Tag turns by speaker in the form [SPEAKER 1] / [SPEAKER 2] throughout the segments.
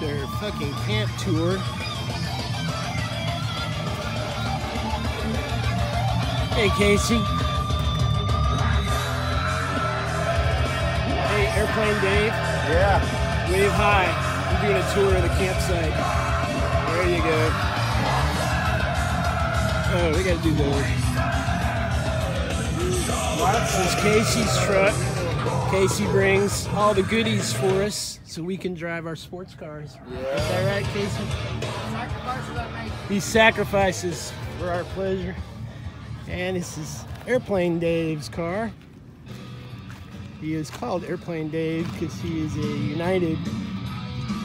[SPEAKER 1] their fucking camp tour. Hey, Casey. Hey, Airplane Dave.
[SPEAKER 2] Yeah.
[SPEAKER 1] Wave high. I'm doing a tour of the campsite. There you go. Oh, we gotta do those. This is Casey's truck. Casey brings all the goodies for us so we can drive our sports cars.
[SPEAKER 2] Yeah.
[SPEAKER 1] Is that right, Casey? These sacrifices for our pleasure. And this is Airplane Dave's car. He is called Airplane Dave because he is a United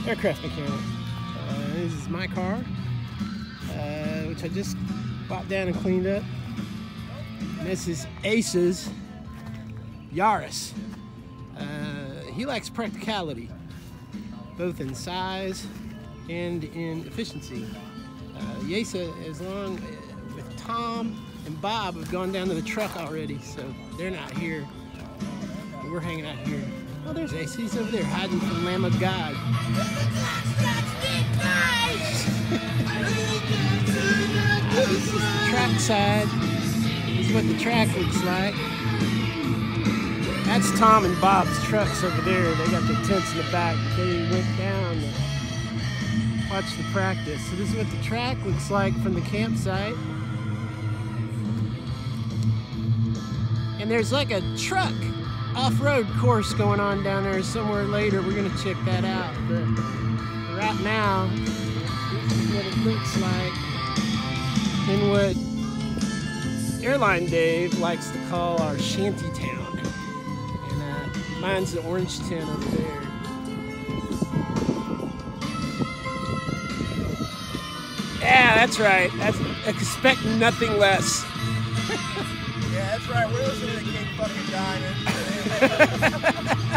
[SPEAKER 1] aircraft mechanic. Uh, this is my car, uh, which I just bought down and cleaned up. And this is Ace's Yaris. Uh, he likes practicality, both in size and in efficiency. Uh, Yesa, as long uh, with Tom and Bob, have gone down to the truck already, so they're not here. We're hanging out here. Oh, there's Ace. He's over there hiding from Lamb of God. this is the track side. This is what the track looks like. That's Tom and Bob's trucks over there. They got the tents in the back. They went down watch the practice. So this is what the track looks like from the campsite. And there's like a truck off-road course going on down there somewhere later. We're gonna check that out. But right now, this is what it looks like. In what Airline Dave likes to call our shanty town. Mine's the orange tent over there. Yeah, that's right. That's expect nothing less.
[SPEAKER 2] Yeah, that's right. We're listening to King fucking Diamond.